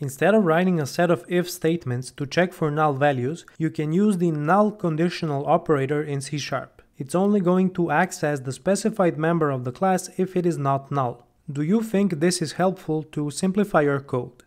Instead of writing a set of if statements to check for null values, you can use the null conditional operator in C Sharp. It's only going to access the specified member of the class if it is not null. Do you think this is helpful to simplify your code?